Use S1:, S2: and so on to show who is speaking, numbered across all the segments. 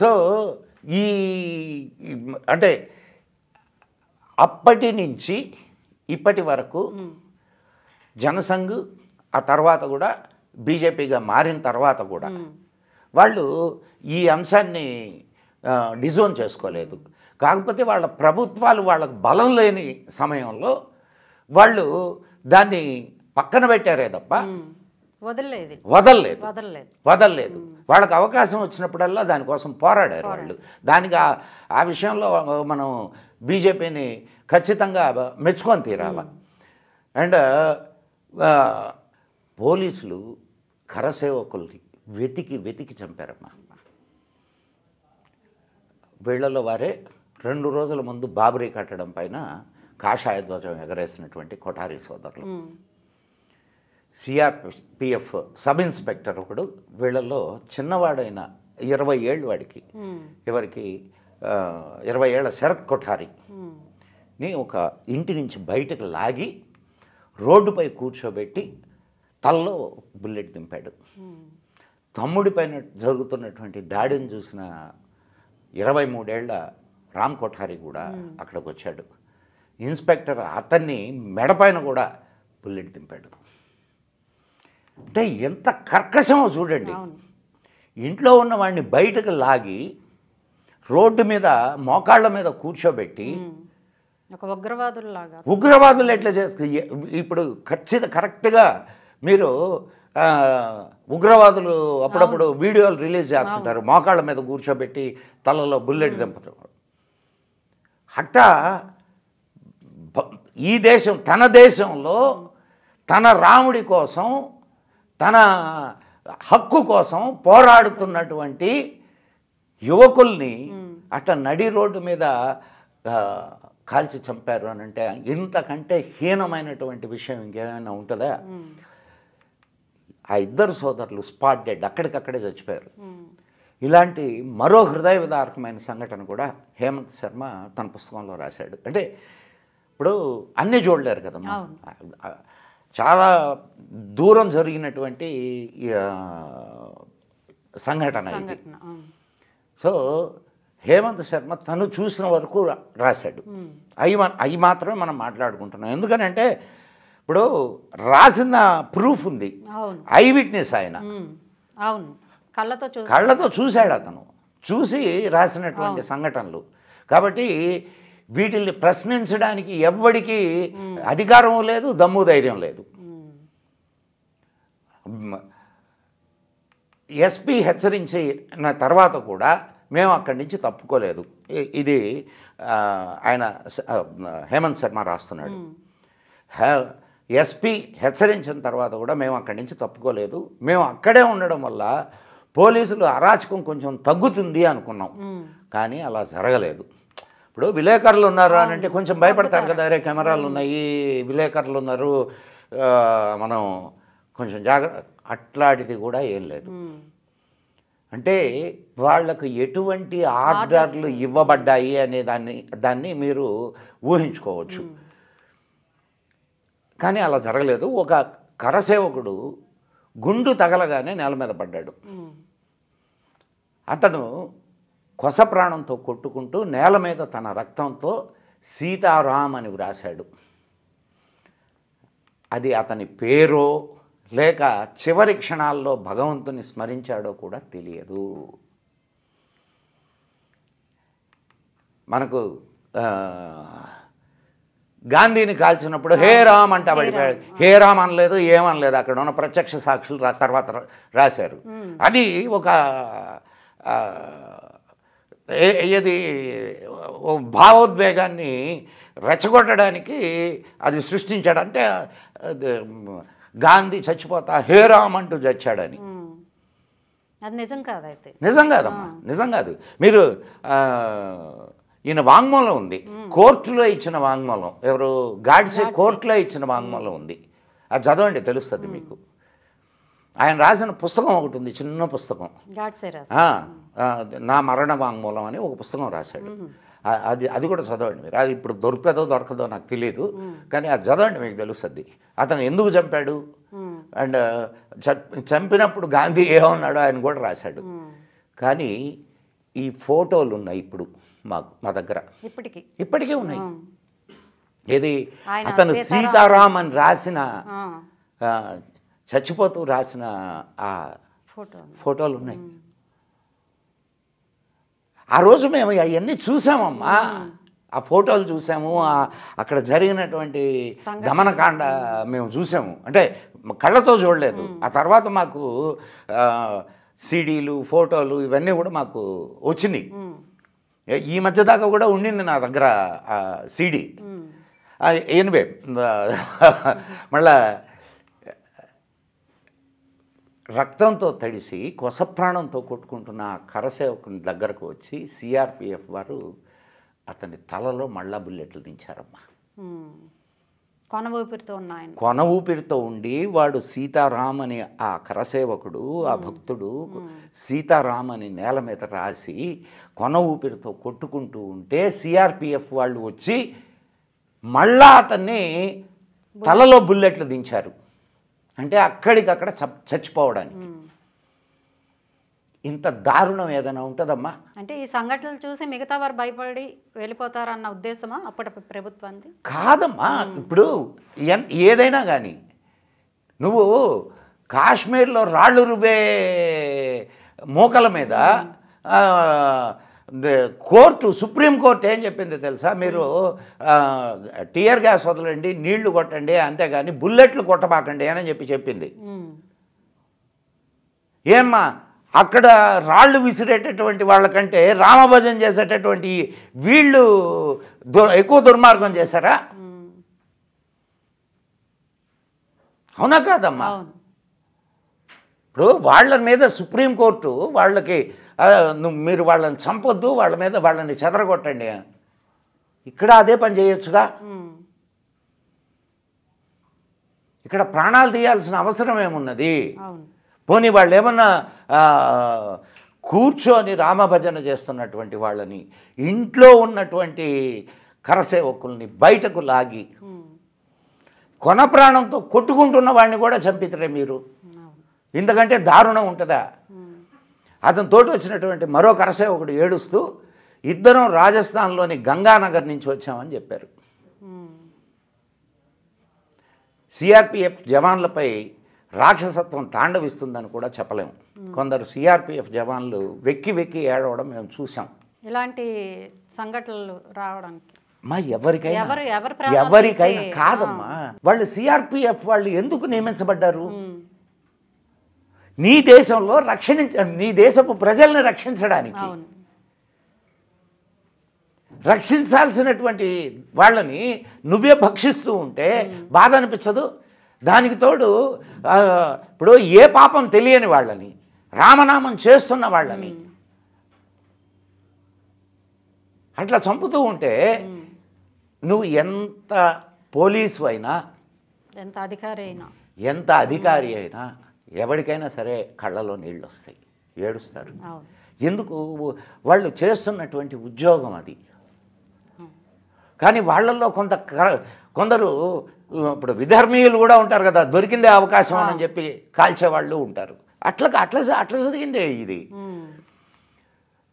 S1: So ఈ అంటే అప్పటి నుంచి ఇప్పటి వరకు జనసంఘ్ ఆ తర్వాత కూడా బీజేపీగా మారిన తర్వాత కూడా వాళ్ళు ఈ అంశాన్ని డిజోన్ చేసుకోలేదు. కాకపోతే వాళ్ళ ప్రభుత్వాలు వాళ్ళకు బలం లేని సమయంలో వాళ్ళు దాన్ని పక్కన పెట్టారే తప్ప
S2: వదలలేదు.
S1: వదలలేదు. వాళ్ళకి అవకాశం వచ్చినప్పుడల్లా దానికోసం పోరాడారు వాళ్ళు. దానికి ఆ- విషయంలో మనం బీజేపీని ఖచ్చితంగా మెచ్చుకొని తీరాల. అండ్ పోలీసులు కరసేవకుల్ని వెతికి వెతికి చంపారమ్మా. వీళ్ళలో వారే రెండు రోజుల ముందు బాబరీ కట్టడం పైన కాషాయ ధ్వజం ఎగరేసినటువంటి కొఠారి సోదరులు. సిఆర్పిఎఫ్ సబ్ ఇన్స్పెక్టర్ ఒకడు వీళ్ళల్లో చిన్నవాడైన ఇరవై ఏళ్ళు వాడికి. ఎవరికి? ఇరవై ఏళ్ళ శరత్ కొఠారి.
S2: ఉమ్.
S1: ని ఒక ఇంటి నుంచి బయటకు లాగి రోడ్డుపై కూర్చోబెట్టి తల్లో బుల్లెట్ దింపాడు.
S2: ఉమ్.
S1: తమ్ముడి పైన జరుగుతున్నటువంటి దాడిని చూసిన ఇరవై మూడేళ్ళ రామ్ కొఠారి కూడా అక్కడికి వచ్చాడు ఇన్స్పెక్టర్ అతన్ని మెడపైన కూడా బుల్లెట్ దింపాడు. అంటే ఎంత కర్కశమో చూడండి. ఇంట్లో ఉన్న వాడిని బయటకు లాగి రోడ్డు మీద మోకాళ్ళ మీద కూర్చోబెట్టి
S2: ఉగ్రవాదుల్లాగా.
S1: ఉగ్రవాదులు ఎట్లా చేస్తే ఇప్పుడు ఖచ్చిత కరెక్ట్గా మీరు ఉగ్రవాదులు అప్పుడప్పుడు వీడియోలు రిలీజ్ చేస్తుంటారు. మోకాళ్ళ మీద కూర్చోబెట్టి తలలో బుల్లెట్ దింపుతారు అట్టా ఈ దేశం తన దేశంలో తన రాముడి కోసం తన హక్కు కోసం పోరాడుతున్నటువంటి యువకుల్ని అట్ట నడి రోడ్డు మీద కాల్చి చంపారు అని అంటే ఇంతకంటే హీనమైనటువంటి విషయం ఇంకేమైనా ఉంటుందా. ఆ ఇద్దరు సోదరులు స్పాట్ డెడ్ అక్కడికక్కడే చచ్చిపోయారు. ఇలాంటి మరో హృదయ విదారకమైన సంఘటన కూడా హేమంత్ శర్మ తన పుస్తకంలో రాశాడు. అంటే ఇప్పుడు అన్నీ చూడలేరు కదమ్మా. చాలా దూరం జరిగినటువంటి సంఘటన ఇది. సో హేమంత్ శర్మ తను చూసిన వరకు రాశాడు. అవి అవి మాత్రమే మనం మాట్లాడుకుంటున్నాం. ఎందుకనంటే ఇప్పుడు రాసిన ప్రూఫ్ ఉంది. ఐ విట్నెస్ ఆయన.
S2: అవును. కళ్ళతో
S1: కళ్ళతో చూశాడు అతను. చూసి రాసినటువంటి సంఘటనలు. కాబట్టి వీటిల్ని ప్రశ్నించడానికి ఎవ్వడికి అధికారం లేదు దమ్ము ధైర్యం లేదు. ఎస్పీ హెచ్చరించిన తర్వాత కూడా మేము అక్కడి నుంచి తప్పుకోలేదు. ఇది ఆయన హేమంత్ శర్మ రాస్తున్నాడు. ఎస్పీ హెచ్చరించిన తర్వాత కూడా మేము అక్కడి నుంచి తప్పుకోలేదు. మేము అక్కడే ఉండడం వల్ల పోలీసులు అరాచకం కొంచెం తగ్గుతుంది అనుకున్నాం. కానీ అలా జరగలేదు. ఇప్పుడు విలేకరులు ఉన్నారు అని అంటే కొంచెం భయపడతారు కదా అరే కెమెరాలు ఉన్నాయి విలేకరులు ఉన్నారు మనం కొంచెం జాగ్రత్త అట్లాంటిది కూడా ఏం లేదు. అంటే వాళ్ళకు ఎటువంటి ఆర్డర్లు ఇవ్వబడ్డాయి అనే దాన్ని దాన్ని మీరు ఊహించుకోవచ్చు. కానీ అలా జరగలేదు. ఒక కరసేవకుడు గుండు తగలగానే నేల మీద పడ్డాడు. అతను కొస ప్రాణంతో కొట్టుకుంటూ నేల మీద తన రక్తంతో సీతారాం అని వ్రాశాడు. అది అతని పేరో లేక చివరి క్షణాల్లో భగవంతుని స్మరించాడో కూడా తెలియదు. మనకు గాంధీని కాల్చినప్పుడు హే రామ్ అంట పడిపోయాడు హే రామ్. అనలేదు ఏమనలేదు అక్కడ ఉన్న ప్రత్యక్ష సాక్షులు తర్వాత రాశారు. అది ఒక ఏది? భావోద్వేగాన్ని రెచ్చగొట్టడానికి అది సృష్టించాడు. అంటే అది, గాంధీ చచ్చిపోతా హే రామ్ అంటూ చచ్చాడని.
S2: అది నిజం కాదైతే.
S1: నిజం కాదమ్మా నిజం కాదు. మీరు ఈయన వాంగ్మూలం ఉంది. కోర్టులో ఇచ్చిన వాంగ్మూలం. ఎవరు? గాడ్సే కోర్టులో ఇచ్చిన వాంగ్మూలం ఉంది. అది చదవండి తెలుస్తుంది మీకు. ఆయన రాసిన పుస్తకం ఒకటి ఉంది చిన్న పుస్తకం. నా మరణ వాంగ్మూలం అని ఒక పుస్తకం రాశాడు. అది అది కూడా చదవండి మీరు. అది ఇప్పుడు దొరుకుతుందో దొరకదో నాకు తెలియదు కానీ అది చదవండి మీకు తెలుస్తుంది. అతను ఎందుకు చంపాడు. అండ్ చంపినప్పుడు గాంధీ ఏమన్నాడో ఆయన కూడా రాశాడు. కానీ ఈ ఫోటోలు ఉన్నాయి ఇప్పుడు మాకు మా దగ్గర.
S2: ఇప్పటికి.
S1: ఇప్పటికీ ఉన్నాయి. ఏది? అతను
S2: సీతారాం-
S1: అని రాసిన చచ్చిపోతూ రాసిన ఆ. ఫోటోలు ఉన్నాయి. ఆ రోజు మేము అవన్నీ చూసామమ్మా. ఆ ఫోటోలు చూసాము. ఆ- అక్కడ జరిగినటువంటి. దమనకాండ మేము చూసాము. అంటే కళ్ళతో చూడలేదు. ఆ తర్వాత మాకు సీడీలు ఫోటోలు ఇవన్నీ కూడా మాకు వచ్చినాయి. ఈ మధ్య దాకా కూడా ఉండింది నా దగ్గర సీడీ. ఎనివే మళ్ళా రక్తంతో తడిసి కొసప్రాణంతో కొట్టుకుంటున్న ఆ కరసేవకుని దగ్గరకు వచ్చి సిఆర్పిఎఫ్ వారు అతని తలలో మళ్ళా బుల్లెట్లు దించారమ్మా.
S2: కొన ఊపిరితో ఉన్న ఆయన.
S1: కొన ఊపిరితో ఉండి వాడు సీతారాం అని ఆ కరసేవకుడు ఆ భక్తుడు సీతారాం అని నేల మీద రాసి కొన ఊపిరితో కొట్టుకుంటూ ఉంటే సిఆర్పిఎఫ్ వాళ్ళు వచ్చి మళ్ళా అతన్ని తలలో బుల్లెట్లు దించారు. అంటే అక్కడికక్కడ చ- చచ్చిపోవడానికి. ఇంత దారుణం ఏదైనా ఉంటుందమ్మా?
S2: అంటే ఈ సంఘటనలు చూసి మిగతా వారు భయపడి వెళ్ళిపోతారన్న ఉద్దేశమా అప్పటి ప్రభుత్వానికి
S1: కాదమ్మా. ఇప్పుడు ఏదైనా కానీ నువ్వు కాశ్మీర్లో రాళ్ళు రువ్వే మూకల మీద కోర్టు సుప్రీం కోర్టు ఏం చెప్పింది తెలుసా? మీరు టియర్ గ్యాస్ వదలండి నీళ్ళు కొట్టండి అంతేగాని బుల్లెట్లు కొట్టబాకండి అని చెప్పి చెప్పింది. ఏమ్మా అక్కడ రాళ్ళు విసిరేటటువంటి వాళ్ళకంటే రామభజన చేసేటటువంటి వీళ్ళు ఎక్కువ దుర్మార్గం చేశారా. అవునా కాదమ్మా? ఇప్పుడు వాళ్ళ మీద సుప్రీంకోర్టు వాళ్ళకి మీరు వాళ్ళని చంపొద్దు వాళ్ళ మీద వాళ్ళని చెదరగొట్టండి. ఇక్కడ అదే పని చేయొచ్చుగా? ఇక్కడ ప్రాణాలు తీయాల్సిన అవసరం ఏమున్నది? పోనీ వాళ్ళు ఏమన్నా కూర్చొని రామభజన చేస్తున్నటువంటి వాళ్ళని ఇంట్లో ఉన్నటువంటి కరసేవకుల్ని బయటకు లాగి కొన ప్రాణంతో కొట్టుకుంటున్న వాడిని కూడా చంపితరే మీరు. ఇంతకంటే దారుణం ఉంటుందా? అతని తోటి వచ్చినటువంటి మరో కరసేవకుడు ఏడుస్తూ ఇద్దరం రాజస్థాన్లోని గంగానగర్ నుంచి వచ్చామని చెప్పారు. సిఆర్పిఎఫ్ జవాన్లపై రాక్షసత్వం తాండవిస్తుందని కూడా చెప్పలేము కొందరు సిఆర్పిఎఫ్ జవాన్లు వెక్కి వెక్కి ఏడవడం మేము చూసాం
S2: ఇలాంటి సంఘటనలు రావడానికి.
S1: మా ఎవరికైనా ఎవరికైనా కాదమ్మా. వాళ్ళు సిఆర్పిఎఫ్ వాళ్ళు ఎందుకు నియమించబడ్డారు? నీ దేశంలో రక్షణ నీ దేశపు ప్రజల్ని రక్షించడానికి రక్షించాల్సినటువంటి వాళ్ళని నువ్వే భక్షిస్తూ ఉంటే బాధ అనిపించదు. దానికి తోడు ఇప్పుడు ఏ పాపం తెలియని వాళ్ళని రామనామం చేస్తున్న వాళ్ళని అట్లా చంపుతూ ఉంటే నువ్వు ఎంత పోలీసు అయినా
S2: ఎంత అధికారి అయినా.
S1: ఎంత అధికారి అయినా ఎవరికైనా సరే కళ్ళలో నీళ్ళు వస్తాయి ఏడుస్తారు ఎందుకు? వాళ్ళు చేస్తున్నటువంటి ఉద్యోగం అది. కానీ వాళ్ళల్లో కొంత కొందరు ఇప్పుడు విధర్మీయులు కూడా ఉంటారు కదా దొరికిందే అవకాశం అని చెప్పి కాల్చేవాళ్ళు ఉంటారు. అట్లా అట్లా అట్లా జరిగిందే ఇది.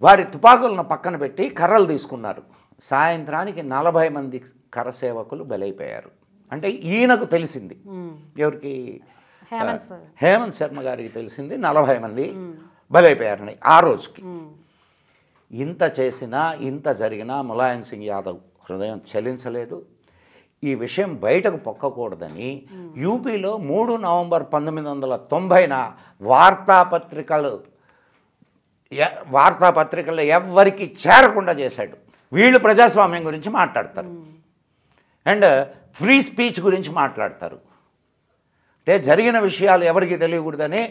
S1: వారి తుపాకులను పక్కన పెట్టి కర్రలు తీసుకున్నారు. సాయంత్రానికి నలభై మంది కరసేవకులు బలైపోయారు. అంటే ఈయనకు తెలిసింది. ఎవరికి?
S2: హేమంత్
S1: శర్మ గారికి తెలిసింది నలభై మంది బలైపోయారని ఆ రోజుకి. ఇంత చేసినా ఇంత జరిగినా ములాయం సింగ్ యాదవ్ హృదయం చలించలేదు. ఈ విషయం బయటకు పొక్కకూడదని యూపీలో మూడు నవంబర్ పంతొమ్మిది వందల తొంభైన వార్తాపత్రికలు వార్తాపత్రికలు ఎవ్వరికి చేరకుండా చేశాడు. వీళ్ళు ప్రజాస్వామ్యం గురించి మాట్లాడతారు. అండ్ ఫ్రీ స్పీచ్ గురించి మాట్లాడతారు. అంటే జరిగిన విషయాలు ఎవరికి తెలియకూడదని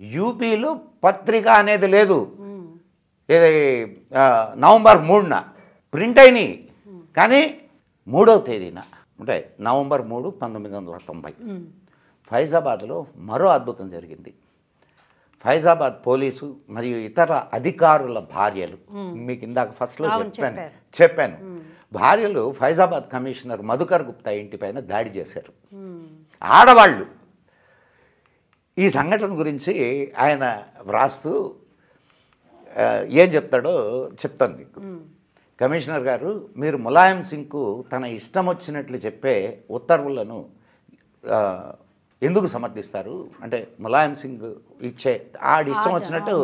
S1: యూపీలో పత్రిక అనేది లేదు. ఇది నవంబర్ మూడున ప్రింట్ అయినాయి. కానీ మూడవ తేదీన అంటే నవంబర్ మూడు పంతొమ్మిది వందల తొంభై ఫైజాబాద్లో మరో అద్భుతం జరిగింది. ఫైజాబాద్ పోలీసు మరియు ఇతర అధికారుల భార్యలు మీకు ఇందాక ఫస్ట్లో చెప్పాను. చెప్పాను. భార్యలు ఫైజాబాద్ కమిషనర్ మధుకర్ గుప్తా ఇంటిపైన దాడి చేశారు. ఆడవాళ్ళు. ఈ సంఘటన గురించి ఆయన వ్రాస్తూ ఏం చెప్తాడో చెప్తాను మీకు. కమిషనర్ గారు మీరు ములాయం సింగ్కు తన ఇష్టం వచ్చినట్లు చెప్పే ఉత్తర్వులను ఎందుకు సమర్థిస్తారు? అంటే ములాయం సింగ్ ఇచ్చే ఆడి ఇష్టం వచ్చినట్టు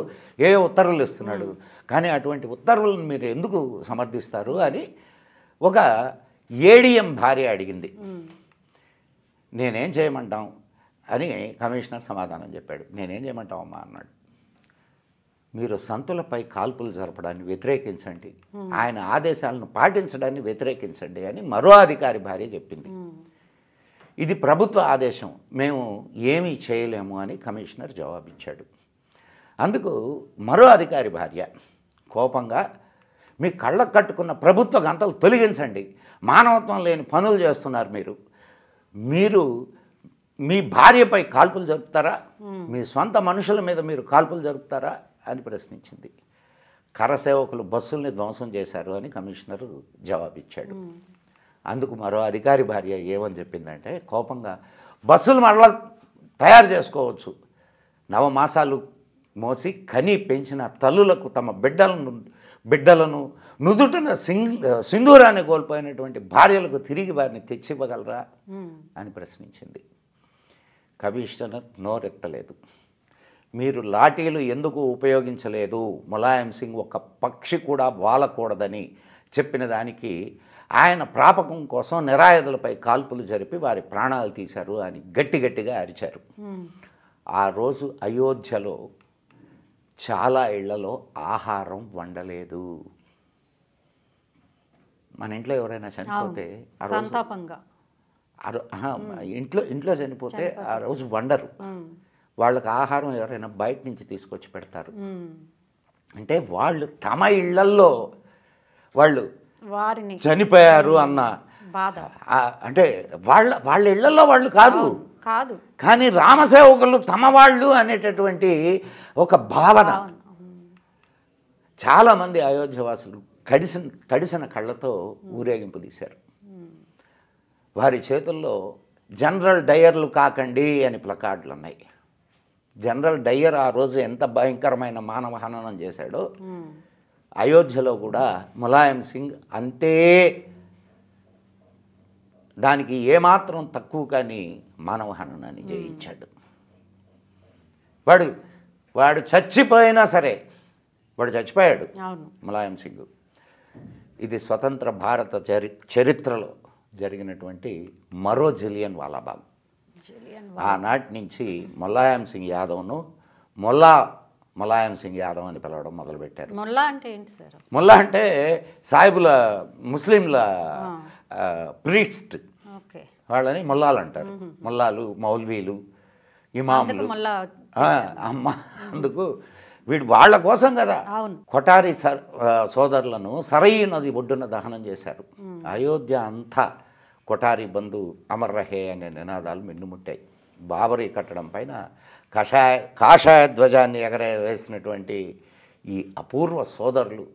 S1: ఏ ఉత్తర్వులు ఇస్తున్నాడు? కానీ అటువంటి ఉత్తర్వులను మీరు ఎందుకు సమర్థిస్తారు అని ఒక ఏడిఎం భార్య అడిగింది. నేనేం చేయమంటాం? అని కమిషనర్ సమాధానం చెప్పాడు. నేనేం చేయమంటావమ్మా? అన్నాడు. మీరు సంతులపై కాల్పులు జరపడాన్ని వ్యతిరేకించండి. ఆయన ఆదేశాలను పాటించడాన్ని వ్యతిరేకించండి అని మరో అధికారి భార్య చెప్పింది. ఇది ప్రభుత్వ ఆదేశం. మేము ఏమీ చేయలేము అని కమిషనర్ జవాబిచ్చాడు. అందుకు మరో అధికారి భార్య కోపంగా మీ కళ్ళకు కట్టుకున్న ప్రభుత్వ గంటలు తొలగించండి. మానవత్వం లేని పనులు చేస్తున్నారు మీరు. మీరు మీ భార్యపై కాల్పులు జరుపుతారా? మీ సొంత మనుషుల మీద మీరు కాల్పులు జరుపుతారా? అని ప్రశ్నించింది. కరసేవకులు బస్సుల్ని ధ్వంసం చేశారు అని కమిషనర్ జవాబిచ్చాడు. అందుకు మరో అధికారి భార్య ఏమని చెప్పిందంటే కోపంగా బస్సులు మరలా తయారు చేసుకోవచ్చు. నవమాసాలు మోసి కని పెంచిన తల్లులకు తమ బిడ్డలను బిడ్డలను నుదుటిన సింగ్ సింధూరాన్ని కోల్పోయినటువంటి భార్యలకు తిరిగి వారిని తెచ్చివ్వగలరా. అని ప్రశ్నించింది కమిషనర్ నోరెత్తలేదు మీరు లాఠీలు ఎందుకు ఉపయోగించలేదు ములాయం సింగ్ ఒక పక్షి కూడా వాలకూడదని చెప్పిన దానికి ఆయన ప్రాపకం కోసం నిరాయుధులపై కాల్పులు జరిపి వారి ప్రాణాలు తీశారు అని గట్టి గట్టిగా అరిచారు. ఆ రోజు అయోధ్యలో చాలా ఇళ్ళలో ఆహారం వండలేదు. మన ఇంట్లో ఎవరైనా చనిపోతే ఆ రోజు ఇంట్లో ఇంట్లో చనిపోతే ఆ రోజు వండరు. వాళ్ళకి ఆహారం ఎవరైనా బయట నుంచి తీసుకొచ్చి పెడతారు. అంటే వాళ్ళు తమ ఇళ్ళల్లో వాళ్ళు
S2: వారిని
S1: చనిపోయారు అన్న అంటే వాళ్ళ వాళ్ళ ఇళ్ళలో వాళ్ళు కాదు.
S2: కాదు
S1: కానీ రామసేవకులు తమ వాళ్ళు అనేటటువంటి ఒక భావన. చాలామంది అయోధ్యవాసులు కడిసిన తడిసిన కళ్ళతో ఊరేగింపు తీశారు. వారి చేతుల్లో జనరల్ డయర్లు కాకండి అని ప్లకార్డులు ఉన్నాయి జనరల్ డయ్యర్ ఆ రోజు ఎంత భయంకరమైన మానవ హననం చేశాడో. అయోధ్యలో కూడా ములాయం సింగ్ అంతే దానికి ఏమాత్రం తక్కువ కానీ మానవ హననాన్ని జయించాడు. వాడు వాడు చచ్చిపోయినా సరే వాడు చచ్చిపోయాడు ములాయం సింగ్. ఇది స్వతంత్ర భారత చరి చరిత్రలో జరిగినటువంటి మరో జలియన్ వాలాబాగ్. ఆనాటి నుంచి ములాయం సింగ్ యాదవ్ను మొల్లా ములాయం సింగ్ యాదవ్ అని పిలవడం మొదలుపెట్టారు.
S2: మొల్లా అంటే ఏంటి సార్
S1: ముల్లా అంటే సాయిబుల ముస్లింల ప్రీస్ట్. వాళ్ళని ముల్లాలు అంటారు. ముల్లాలు మౌల్వీలు ఇమాములు. అమ్మ అందుకు వీడు వాళ్ళ కోసం కదా. కొటారి సోదరులను సరయీ నది ఒడ్డున దహనం చేశారు. అయోధ్య అంతా కొటారి బంధు అమర్ రహే అనే నినాదాలు మిన్నుముట్టాయి. బాబరీ కట్టడం పైన కషాయ కాషాయ ధ్వజాన్ని ఎగరే వేసినటువంటి ఈ అపూర్వ సోదరులు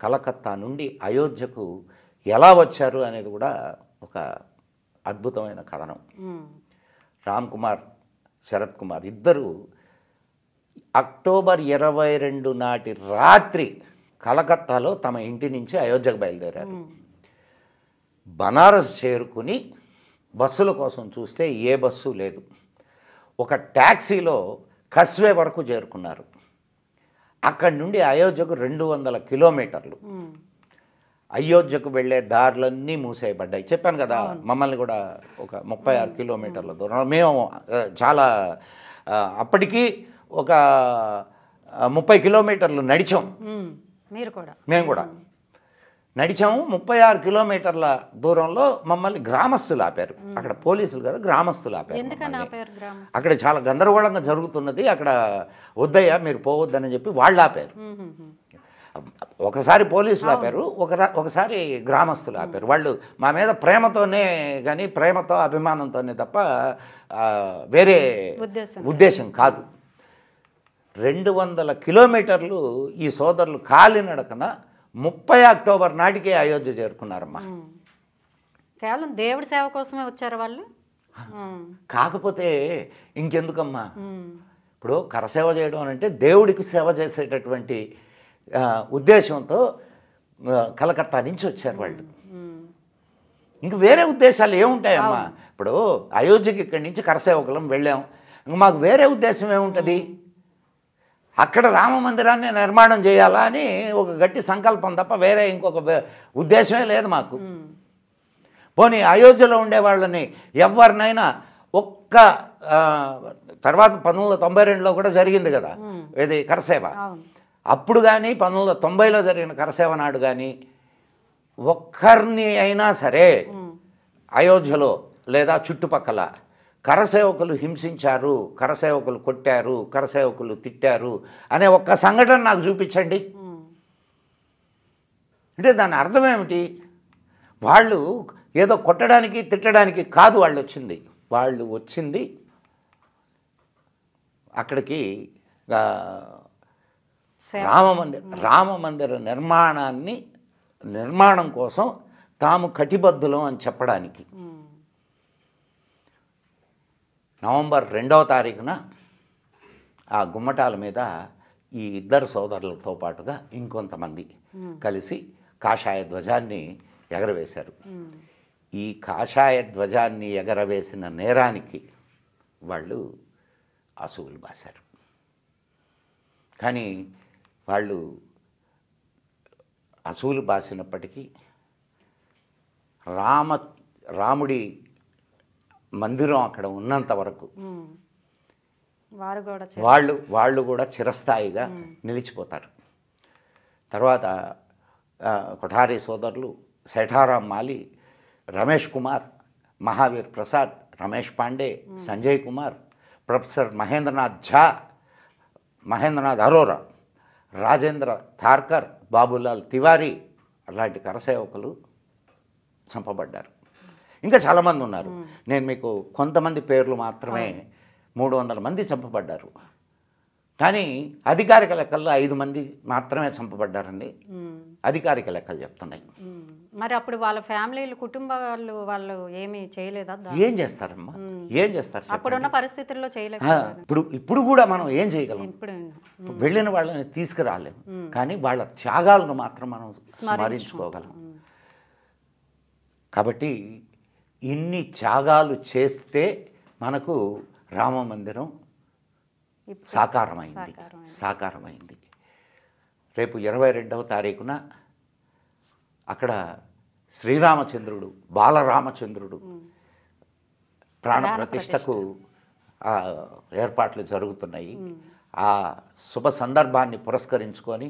S1: కలకత్తా నుండి అయోధ్యకు ఎలా వచ్చారు అనేది కూడా ఒక అద్భుతమైన కథనం. రామ్ కుమార్ శరత్ కుమార్ ఇద్దరు అక్టోబర్ ఇరవై రెండు నాటి రాత్రి కలకత్తాలో తమ ఇంటి నుంచి అయోధ్యకు బయలుదేరారు. బనారస్ చేరుకుని బస్సుల కోసం చూస్తే ఏ బస్సు లేదు ఒక ట్యాక్సీలో కస్వే వరకు చేరుకున్నారు అక్కడి నుండి అయోధ్యకు రెండు వందల కిలోమీటర్లు. అయోధ్యకు వెళ్ళే దారులన్నీ మూసేయబడ్డాయి. చెప్పాను కదా మమ్మల్ని కూడా ఒక ముప్పై ఆరు కిలోమీటర్ల దూరం మేము చాలా అప్పటికి ఒక ముప్పై కిలోమీటర్లు నడిచాం.
S2: మీరు కూడా.
S1: మేము కూడా. నడిచాము ముప్పై ఆరు కిలోమీటర్ల దూరంలో మమ్మల్ని గ్రామస్తులు ఆపారు. అక్కడ పోలీసులు కదా గ్రామస్తులు ఆపారు అక్కడ చాలా గందరగోళంగా జరుగుతున్నది. అక్కడ వద్దయ్యా మీరు పోవద్దని చెప్పి వాళ్ళు ఆపారు. ఒకసారి పోలీసులు ఆపారు ఒక ఒకసారి గ్రామస్తులు ఆపారు. వాళ్ళు మా మీద ప్రేమతోనే కానీ ప్రేమతో అభిమానంతోనే తప్ప వేరే
S2: ఉద్దేశం
S1: కాదు. రెండు వందల కిలోమీటర్లు ఈ సోదరులు కాలినడకన ముప్పై అక్టోబర్ నాటికే అయోధ్య చేరుకున్నారమ్మా.
S2: కేవలం దేవుడి సేవ కోసమే వచ్చారు వాళ్ళు.
S1: కాకపోతే ఇంకెందుకమ్మా. ఇప్పుడు కరసేవ చేయడం అంటే దేవుడికి సేవ చేసేటటువంటి ఉద్దేశంతో కలకత్తా నుంచి వచ్చారు వాళ్ళు. ఇంక వేరే ఉద్దేశాలు ఏముంటాయమ్మా? ఇప్పుడు అయోధ్యకి ఇక్కడి నుంచి కరసేవకులం వెళ్ళాం. ఇంక మాకు వేరే ఉద్దేశం ఏముంటుంది? అక్కడ రామ మందిరాన్ని నిర్మాణం చేయాలా అని ఒక గట్టి సంకల్పం తప్ప వేరే ఇంకొక ఉద్దేశమే లేదు మాకు. పోనీ అయోధ్యలో ఉండే వాళ్ళని ఎవరినైనా ఒక్క తర్వాత పంతొమ్మిది వందల తొంభై రెండులో కూడా జరిగింది కదా? ఇది కరసేవ? అప్పుడు కానీ పంతొమ్మిది వందల తొంభైలో జరిగిన కరసేవ నాడు కానీ ఒక్కరిని అయినా సరే. అయోధ్యలో లేదా చుట్టుపక్కల కరసేవకులు హింసించారు కరసేవకులు కొట్టారు కరసేవకులు తిట్టారు అనే ఒక్క సంఘటన నాకు చూపించండి. అంటే దాని అర్థం ఏమిటి వాళ్ళు ఏదో కొట్టడానికి తిట్టడానికి కాదు వాళ్ళు వచ్చింది వాళ్ళు వచ్చింది అక్కడికి రామ మందిర రామ మందిర నిర్మాణాన్ని నిర్మాణం కోసం తాము కటిబద్ధులం అని చెప్పడానికి. నవంబర్ రెండవ తారీఖున ఆ గుమ్మటాల మీద ఈ ఇద్దరు సోదరులతో పాటుగా ఇంకొంతమంది కలిసి కాషాయ ధ్వజాన్ని ఎగరవేశారు. ఈ కాషాయ ధ్వజాన్ని ఎగరవేసిన నేరానికి వాళ్ళు అసువులు బాశారు. కానీ వాళ్ళు అసువులు బాసినప్పటికీ రామ రాముడి మందిరం అక్కడ ఉన్నంత వరకు వాళ్ళు వాళ్ళు కూడా చిరస్థాయిగా నిలిచిపోతారు. తర్వాత కొఠారి సోదరులు శేఠారాం మాలి రమేష్ కుమార్ మహావీర్ ప్రసాద్ రమేష్ పాండే సంజయ్ కుమార్ ప్రొఫెసర్ మహేంద్రనాథ్ ఝా మహేంద్రనాథ్ అరోరా రాజేంద్ర థార్కర్ బాబులాల్ తివారీ అలాంటి కరసేవకులు చంపబడ్డారు. ఇంకా చాలామంది ఉన్నారు. నేను మీకు కొంతమంది పేర్లు మాత్రమే మూడు వందల మంది చంపబడ్డారు. కానీ అధికారిక లెక్కల్లో ఐదు మంది మాత్రమే చంపబడ్డారండి. అధికారిక లెక్కలు చెప్తున్నాయి.
S2: మరి అప్పుడు వాళ్ళ ఫ్యామిలీలు కుటుంబాలు వాళ్ళు ఏమీ చేయలేదా?
S1: ఏం చేస్తారమ్మా? ఏం చేస్తారు?
S2: అప్పుడున్న పరిస్థితుల్లో చేయలేకపోయారు
S1: ఇప్పుడు ఇప్పుడు కూడా మనం ఏం చేయగలం?
S2: ఇప్పుడు
S1: వెళ్ళిన వాళ్ళని తీసుకురాలేము. కానీ వాళ్ళ త్యాగాలను మాత్రం మనం స్మరించుకోగలం. కాబట్టి ఇన్ని త్యాగాలు చేస్తే మనకు రామ మందిరం సాకారమైంది.
S2: సాకారమైంది.
S1: రేపు ఇరవై రెండవ తారీఖున అక్కడ శ్రీరామచంద్రుడు బాలరామచంద్రుడు ప్రాణ ప్రతిష్టకు ఆ, ఏర్పాట్లు జరుగుతున్నాయి. ఆ శుభ సందర్భాన్ని పురస్కరించుకొని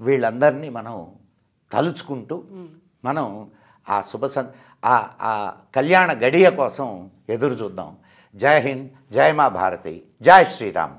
S1: వీళ్ళందరినీ మనం తలుచుకుంటూ మనం ఆ శుభ ఆ కళ్యాణ గడియ కోసం ఎదురు చూద్దాం. जय हिंद जय माँ भारती जय श्री राम